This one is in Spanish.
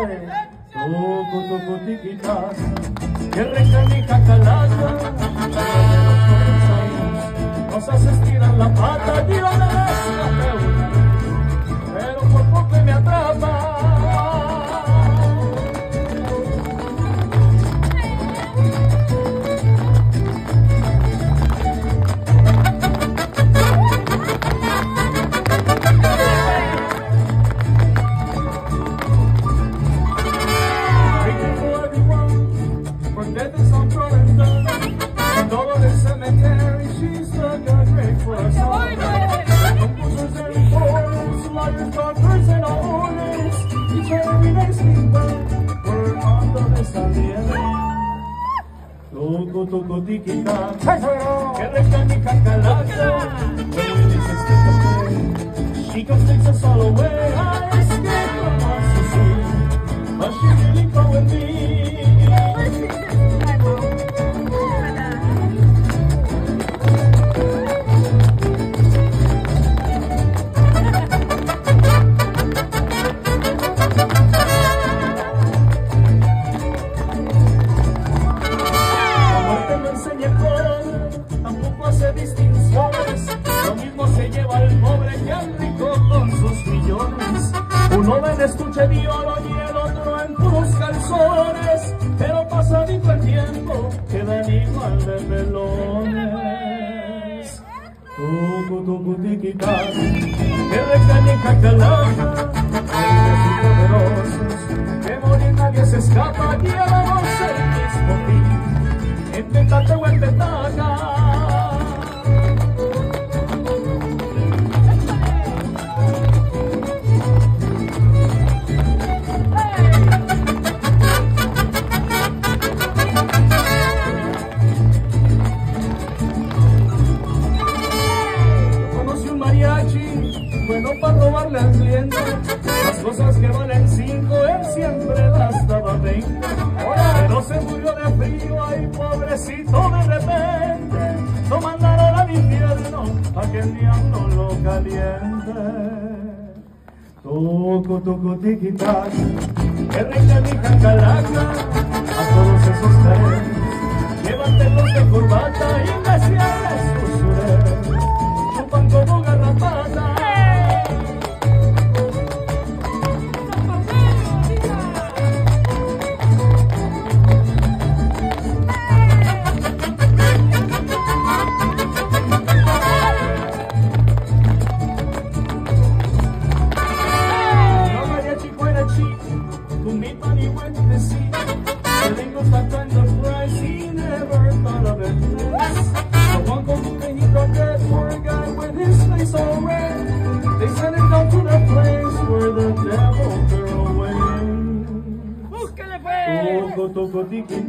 Toco, toco, tiquitas, que recanica calaca, nos hace estirar la pata, de la Death on Florida. Dog on the cemetery, she's struck a great for Toco, toco, tiquita, oh. que recta mi cacalaca. When you dices que toco, she comes takes us all away. I escape from us to see, but she really come with me. Ven escuche violo y el otro en puros calzones. Pero pasadito el tiempo, quedan igual de pelones. Tucu, tucu, tiquitá, que recanica calaca, veinte. Pero se murió de frío, ay pobrecito de repente. Lo mandaron al infierno, pa' que el diablo lo caliente. Toco, toco, tiquitac, que rica mi calaca, Sent him down to the place where the devil threw away. ¡Búsquele, pues! Toco, toco, tiki